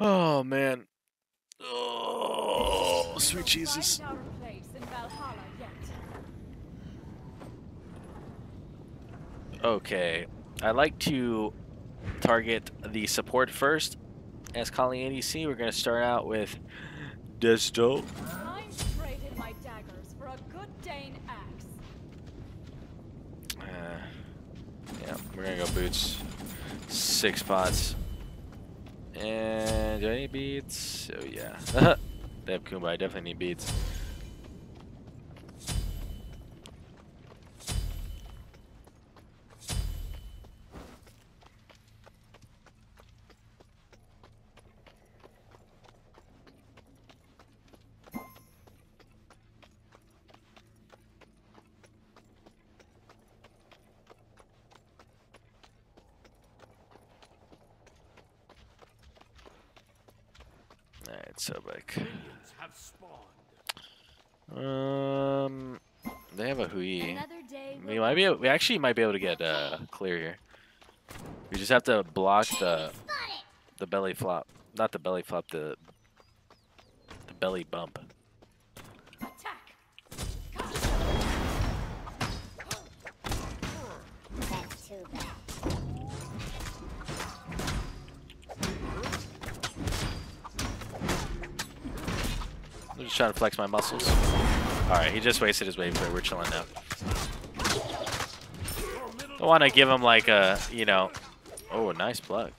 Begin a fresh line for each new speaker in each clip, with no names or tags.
Oh man. Oh, sweet Jesus. Okay. I like to target the support first. As calling ADC, we're gonna start out with
Death's Toll.
Uh, yeah, we're gonna go boots. Six pots. And do I need beats? Oh yeah. they have Kumba, I definitely need beats. So like um they have a
Hou Yi.
We might be able, we actually might be able to get uh clear here. We just have to block the the belly flop. Not the belly flop, the the belly bump. Trying to flex my muscles. Alright, he just wasted his wave break. We're chilling now. Don't want to give him like a, you know. Oh, a nice plug.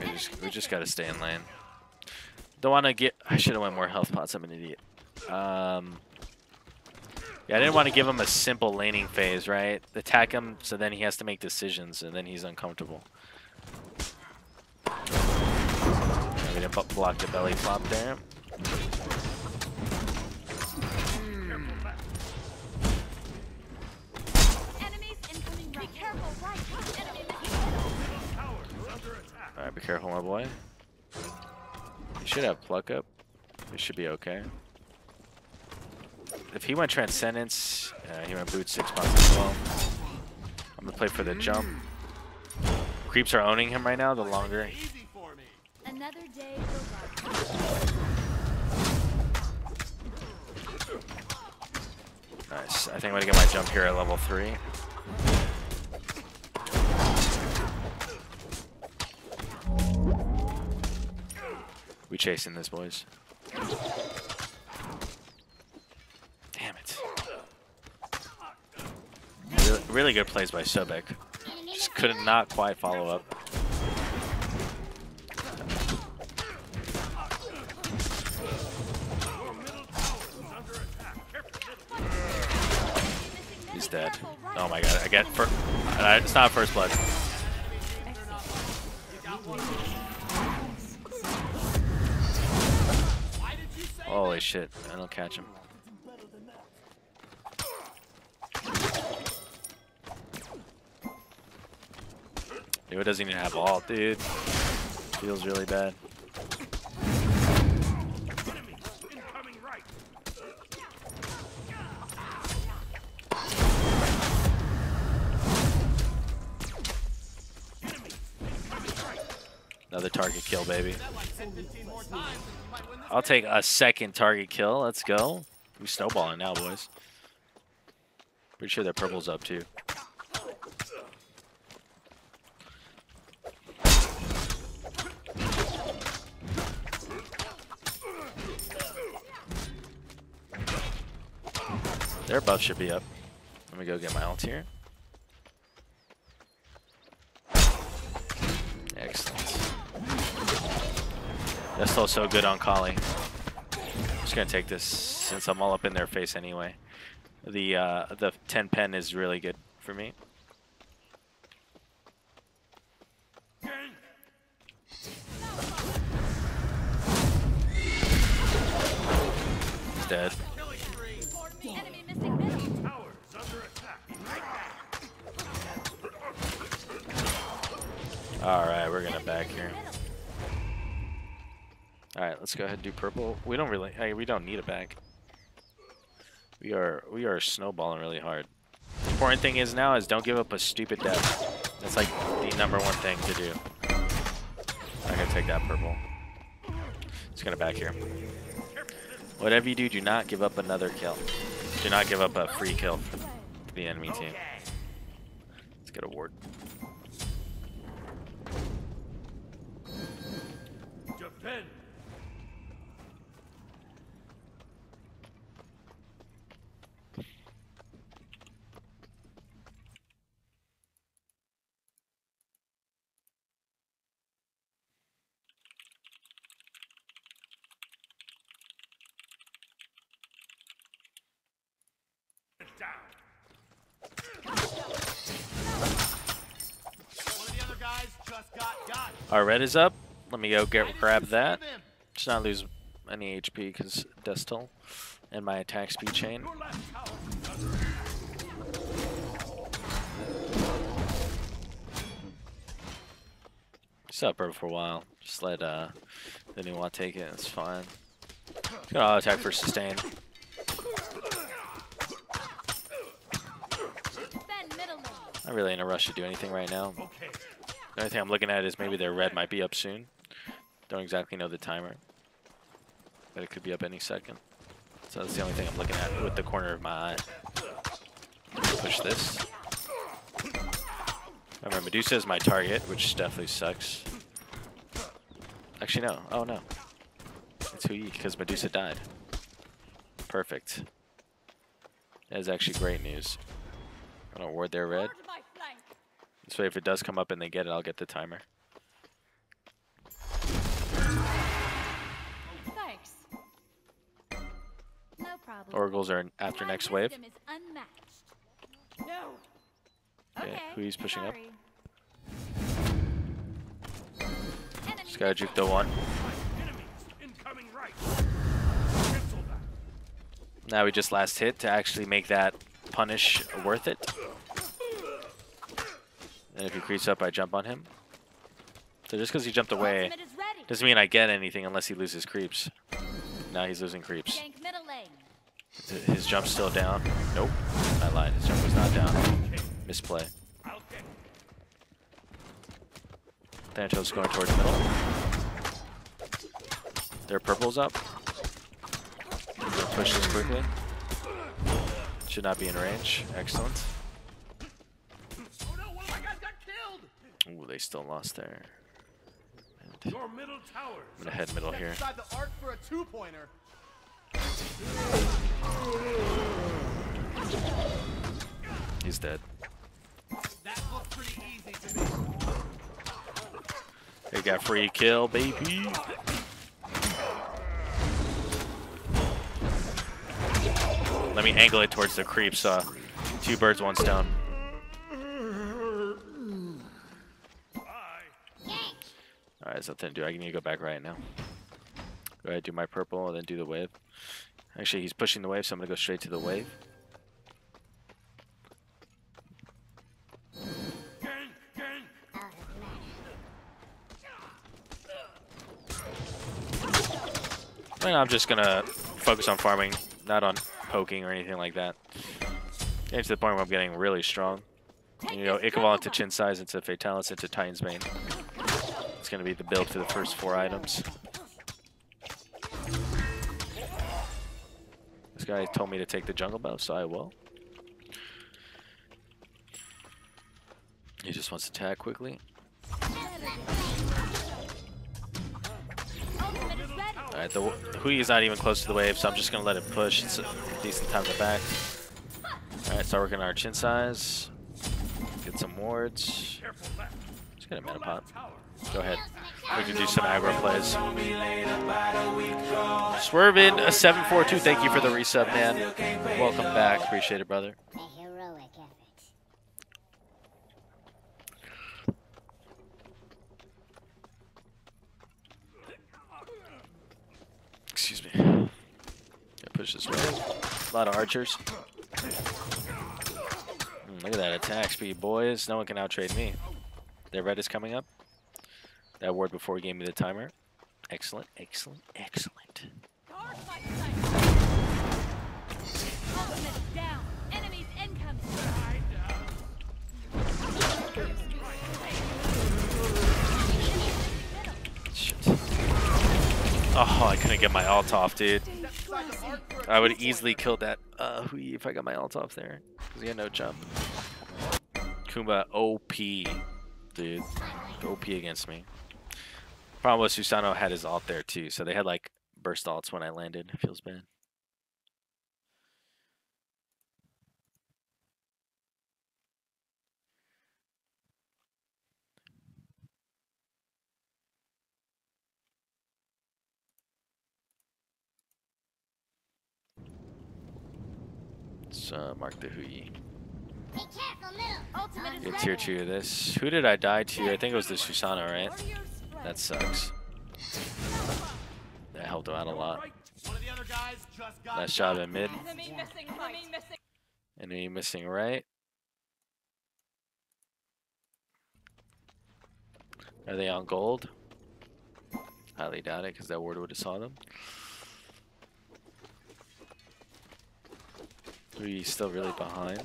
We just, we just gotta stay in lane. Don't want to get. I should have went more health pots. I'm an idiot. Um. Yeah, I didn't want to give him a simple laning phase, right? Attack him, so then he has to make decisions, and then he's uncomfortable. We didn't bu- block the belly flop there.
Enemies incoming. Be careful, right? Enemy missing.
Alright, be careful, my boy. You should have pluck up. It should be okay. If he went Transcendence, uh, he went boot six spots as well. I'm gonna play for the jump. Creeps are owning him right now, the longer.
Another day.
Nice. I think I'm gonna get my jump here at level three. We chasing this, boys. Damn it. Really, good plays by Sobek. Just could not quite follow up. He's dead. Oh my god, I get fir uh, it's not first blood. Holy shit, I don't catch him. Dude doesn't even have all, dude. Feels really bad. Another target kill, baby. I'll take a second target kill. Let's go. We snowballing now, boys. Pretty sure that purple's up too. Their buff should be up. Let me go get my ult here. Excellent. That's still so good on Kali. Just gonna take this since I'm all up in their face anyway. The uh, the 10 pen is really good for me. All right, we're gonna back here. All right, let's go ahead and do purple. We don't really, hey, we don't need a back. We are, we are snowballing really hard. The important thing is now is don't give up a stupid death. That's like the number one thing to do. I'm gonna take that purple. Just gonna back here. Whatever you do, do not give up another kill. Do not give up a free kill for the enemy team. Let's get a ward.
Got.
Our red is up. Let me go get grab that. Just not lose any HP because Death's Toll and my attack speed chain. Up for a while. Just let uh the new one take it. It's fine. Just gonna auto attack for sustain. Not really in a rush to do anything right now. The only thing I'm looking at is maybe their red might be up soon. Don't exactly know the timer. But it could be up any second. So that's the only thing I'm looking at with the corner of my eye. Push this. Remember, Medusa is my target, which definitely sucks. Actually, no. Oh, no. It's Hou Yi, because Medusa died. Perfect. That is actually great news. I'm gonna ward their red.
Guard my flank.
This way, if it does come up and they get it, I'll get the timer. Oracles are after next wave.
wisdom is unmatched. No.
Okay,
Okay.
who's pushing up?
sorry.
Just gotta juke the one.
Enemies incoming right. Cancel that.
Now we just last hit to actually make that punish worth it. And if he creeps up, I jump on him. So just because he jumped away
Ultimate is ready.
doesn't mean I get anything unless he loses creeps. Now he's losing creeps.
Gank middle lane.
Th- His jump's still down. Nope. I lied. His jump was not down. Misplay. Thanatos going towards middle. Their purple's up. Push this quickly. Should not be in range. Excellent.
Oh no! One of my guys got killed.
Ooh, they still lost there.
Your middle tower.
I'm gonna head middle here. He's dead. They got free kill, baby. Let me angle it towards the creeps. Uh, two birds, one stone. Alright, nothing to do. I need to go back right now. Go ahead, do my purple, and then do the wave. Actually, he's pushing the wave, so I'm gonna go straight to the wave. And I'm just gonna focus on farming, not on poking or anything like that. Getting to the point where I'm getting really strong. You know, Ichaival into Qin's Sais, into Fatalis, into Titan's Bane. It's gonna be the build for the first four items. This guy told me to take the jungle buff, so I will. He just wants to attack quickly. Alright, the, the Hou Yi is not even close to the wave, so I'm just gonna let it push. It's a decent time to back. Alright, start working on our Qin's Sais. Get some wards. Let's get a mana pot. Go ahead. We can do some aggro plays. Swerve in a 742. Thank you for the resub, man. Welcome back. Appreciate it, brother.
A heroic effort.
Excuse me. Yeah, push this way. A lot of archers. Mm, look at that attack speed, boys. No one can outtrade me. Their red is coming up that word before he gave me the timer. Excellent, excellent, excellent. Oh, I couldn't get my alt off, dude. I would easily kill that uh, if I got my alt off there. Because he had no jump. Kumba, OP, dude. OP against me. Problem was Susano had his alt there too, so they had like burst alts when I landed. It feels bad. Let's uh, mark the Hou
Yi. Careful.
Ultimate is
Get tier two of this. Who did I die to? I think it was the Susano, right? That sucks. That helped him out a lot.
Right. One of the other guys just got
Nice job
got.
at mid.
Enemy missing
right. Are they on gold? Highly doubt it because that ward would have saw them. We still really behind.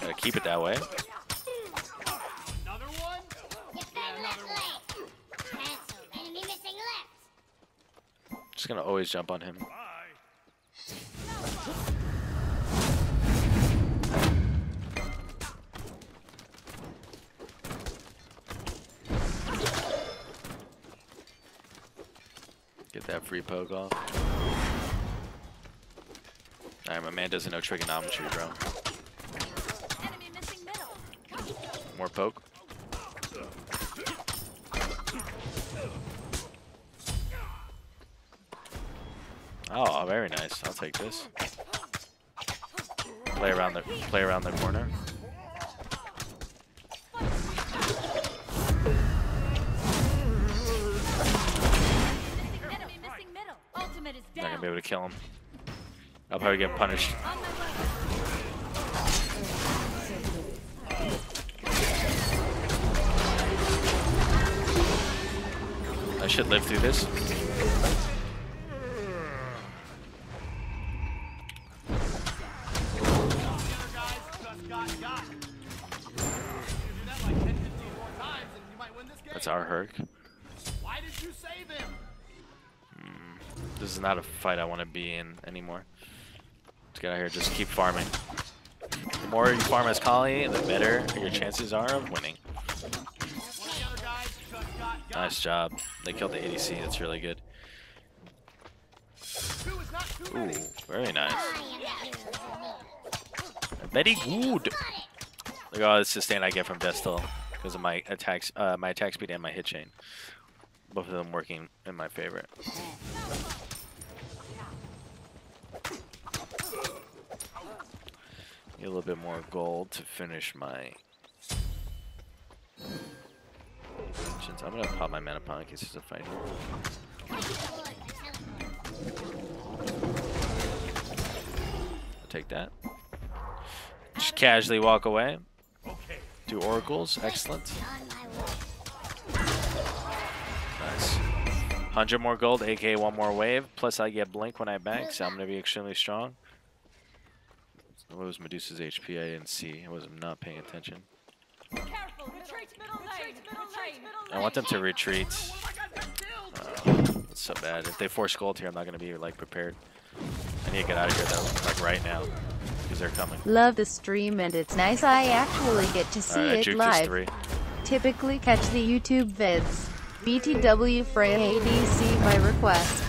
Gotta keep it that way. Just gonna always jump on him. Get that free poke off. Alright, my man doesn't know trigonometry, bro.
Enemy missing middle.
More poke. Oh, oh, very nice. I'll take this. Play around the play around the corner.
Enemy missing middle. Ultimate is
Not gonna be able to kill him. I'll probably get punished.
On my way.
I should live through
this.
Herc.
Why did you save him? Hmm.
This is not a fight I want to be in anymore. Let's get out here. Just keep farming. The more you farm as Kali, the better your chances are of winning.
One of the other guys just got got.
Nice job. They killed the ADC. That's really good.
Two is not too
Ooh, very nice.
I am the hero.
Very good. Look at all the sustain I get from Death's Toll because of my attacks, uh, my attack speed and my hit chain. Both of them working in my favor. Get a little bit more gold to finish my. Mentions. I'm gonna pop my mana pond in case there's a fight. I'll take that. Just casually walk away. Two oracles, excellent. Nice. 100 more gold, aka one more wave. Plus I get blink when I bank, so I'm going to be extremely strong. What was Medusa's HP? I didn't see. I was not paying attention. I want them to retreat. Uh, so bad. If they force gold here, I'm not going to be like prepared. I need to get out of here though, like right now, because they're coming.
Love the stream and it's nice I actually get to see
Alright, I
it live.
three.
Typically catch the YouTube vids. BTW Frey ADC by request.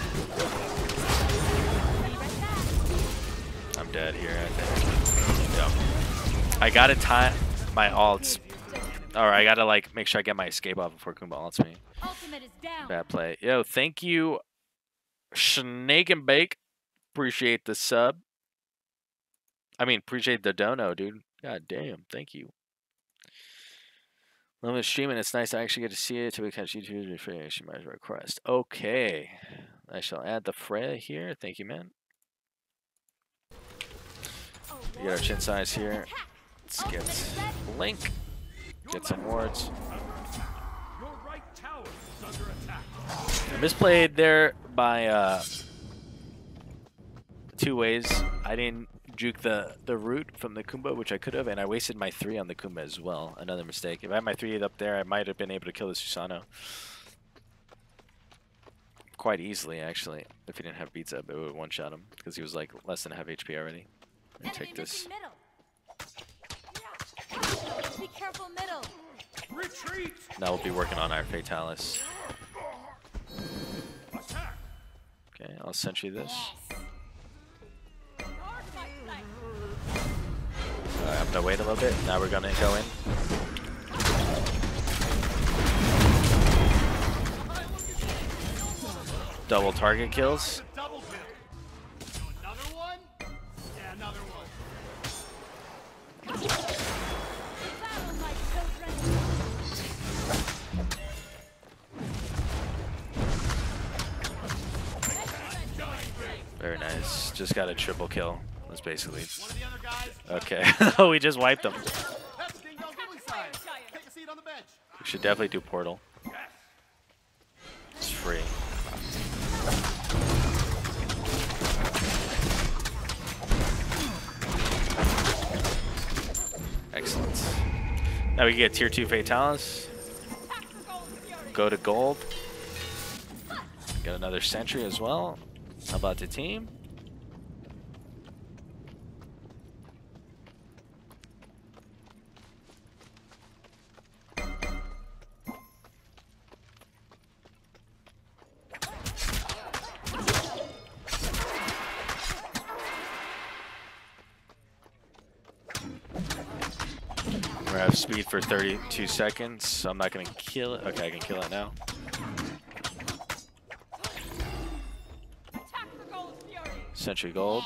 I'm dead here, I think. Yep. I gotta time my alts. Or I gotta like make sure I get my escape off before Kumba alts me.
Ultimate is down.
Bad play. Yo, thank you, Snake and Bake. Appreciate the sub. I mean, appreciate the dono, dude. God damn, thank you. Love the stream, and it's nice to actually get to see it to catch YouTube refresh my request. Okay, I shall add the Freya here. Thank you, man. We got our Qin's Sais here. Let's get Blink. Get some wards. Misplayed there by uh, two ways. I didn't juke the, the root from the Kumba, which I could have, and I wasted my three on the Kumba as well. Another mistake. If I had my three up there, I might have been able to kill the Susano. quite easily, actually. If he didn't have beats up, it would one shot him because he was like less than half HP already. Let me
Enemy
take this.
middle. Be careful, middle.
Retreat!
Now we'll be working on our Fatalis.
Attack!
Okay, I'll sentry this. Alright, I'm gonna wait a little bit. Now we're gonna go in. Double target kills. Very nice. Just got a triple kill. That's basically.
One of the other guys.
Okay. oh, we just wiped them.
That's Ding Dong Diddly Side. Take a seat on the bench.
We should definitely do Portal. It's free. Excellent. Now we can get tier 2 Fatalis.
Attack for gold fury.
Go to gold. Got another sentry as well. How about the team? We have speed for 32 seconds, I'm not gonna kill it. Okay, I can kill it now. Century gold.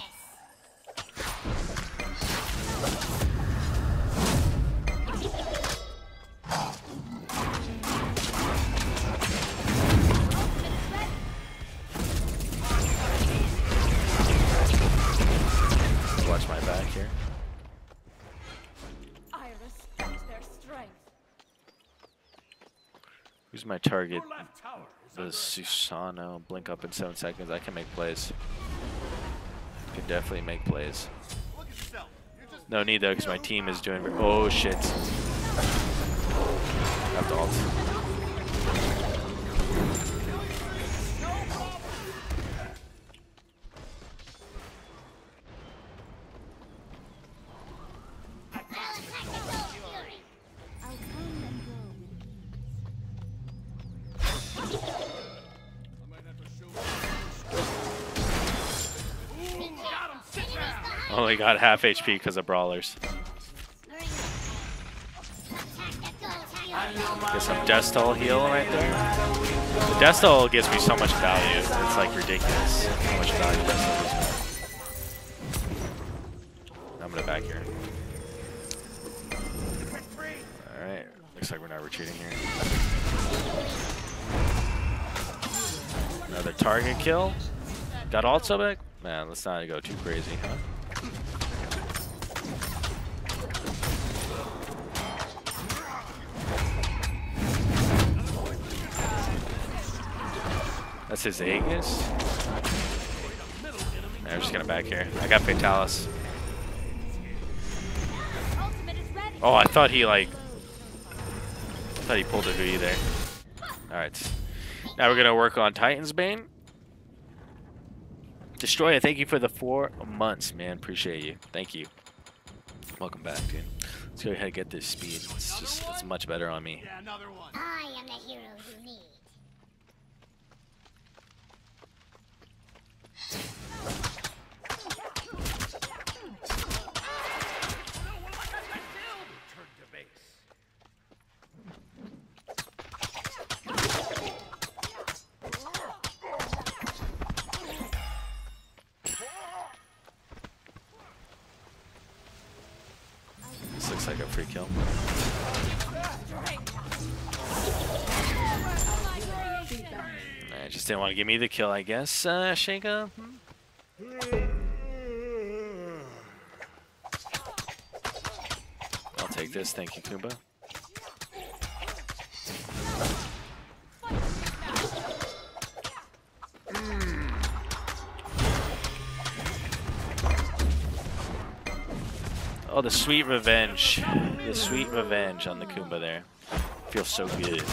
Target?
Your left tower is
The Susano. Blink up in seven seconds. I can make plays. Can definitely make plays.
Look at yourself. You're just
No need though, because my team is doing. Oh shit! Have to ult. Only got half HP because of brawlers. Get some Death's Toll heal right there. The Death's Toll gives me so much value. It's like ridiculous how much value Death's Toll gives me. I'm gonna back here. Alright, looks like we're not retreating here. Another target kill. Got also back? Man, let's not go too crazy, huh? That's his Aegis. I'm just gonna back here. I got Fatalis. Oh, I thought he like. I thought he pulled a Hou Yi there. Alright. Now we're gonna work on Titan's Bane. Destroyer, thank you for the four months, man. Appreciate you. Thank you. Welcome back, dude. Let's go ahead and get this speed. It's just it's much better on me.
Yeah, another one.
I am the hero you need.
Free kill. I just didn't want to give me the kill, I guess, uh, Shanka. Hmm? I'll take this, thank you, Kumba. Oh, the sweet revenge. The sweet revenge on the Kumba there. Feels so good.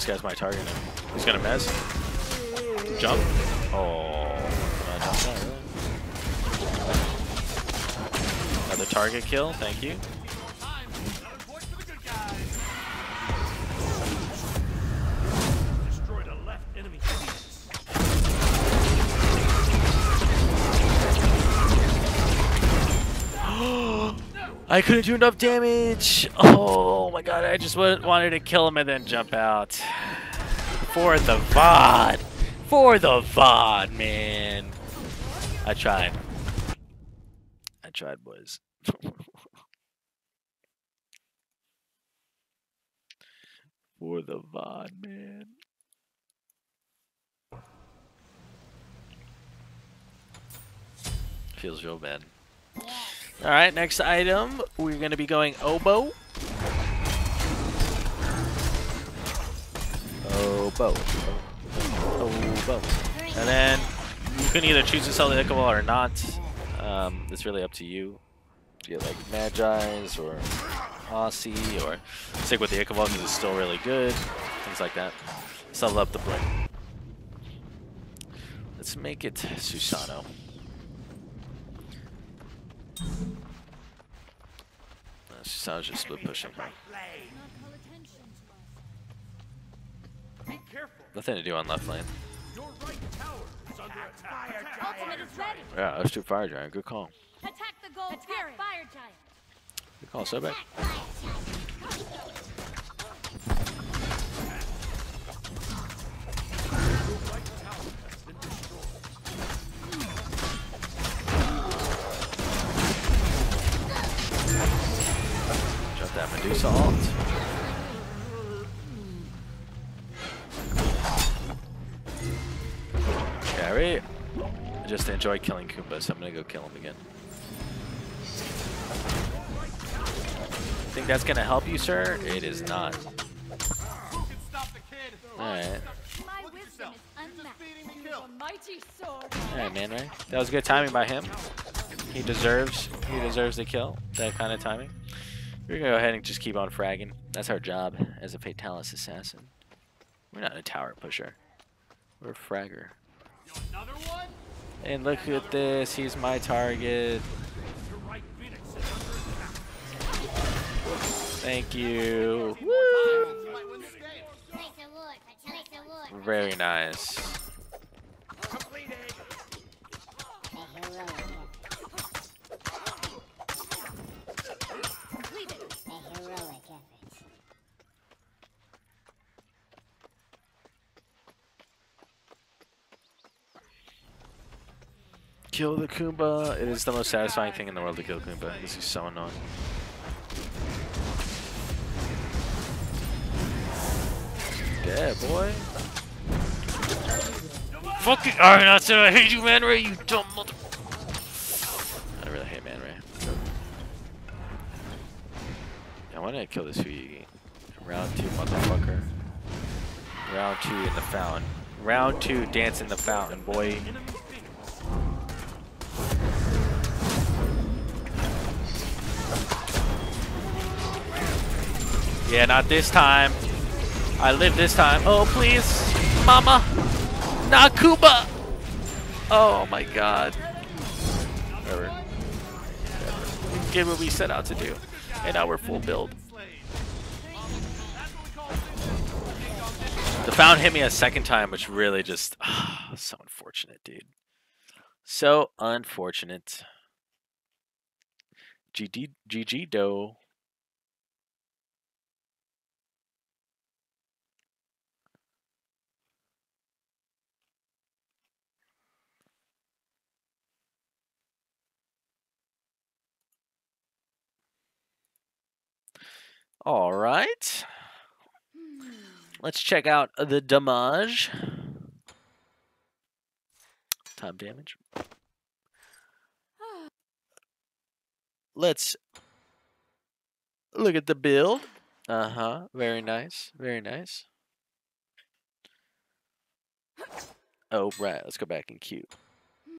This guy's my target now. He's gonna mess. Jump. Oh, jump that, really? Another target kill. Thank you. I couldn't do enough damage. Oh my god! I just wanted to kill him and then jump out. For the VOD. For the VOD, man. I tried. I tried, boys. For the VOD, man. Feels real bad. All right, next item. We're going to be going oboe. Oboe. Oboe. And then you can either choose to sell the Ichaival or not. Um, it's really up to you. You get like Magi's or Aussie or stick with the Ichaival because it's still really good. Things like that. Let's level up the bling. Let's make it Susano. Uh, Susano's just split pushing.
Not call attention to us.
Be careful.
Nothing to do on left lane.
Your right tower is under attack.
Ultimate is ready.
Yeah, let's do Fire Giant. Good call.
Attack the gold Attack fire giant.
Good call, so bad. That Medusa alt. Carry. I just enjoy killing Koopa, so I'm gonna go kill him again. Think that's gonna help you, sir? It is not.
Who can stop the kid?
Alright.
My
Look at
wisdom
yourself.
is
You're just
unmatched.
beating the
Use
kill.
a mighty sword.
Alright, man, right? That was good timing by him. He deserves he deserves the kill. That kind of timing. We're gonna go ahead and just keep on fragging. That's our job as a Fatalis assassin. We're not a tower pusher. We're a fragger. And look at this, he's my target.
Right phoenix is under attack.
Thank you.
Need more time.
Kill the Kumba. It is the most satisfying thing in the world to kill Kumba. This is so annoying. Yeah, boy. Fucking Alright, I said I hate you, Man Ray, you dumb mother. I really hate Man Ray. I want to kill this Huyigi. Round two, motherfucker. Round two in the fountain. Round two, dance in the fountain, boy. Yeah, not this time. I live this time. Oh, please. Mama. Not Kuba. Oh, my God. Whatever. We did what we set out to do. And now we're full build. The found hit me a second time, which really just... so unfortunate, dude. So unfortunate. GG, GG, dough. All right. Let's check out the damage. Time damage. Let's Look at the build. Uh huh. Very nice. Very nice. Oh, right. Let's go back in queue.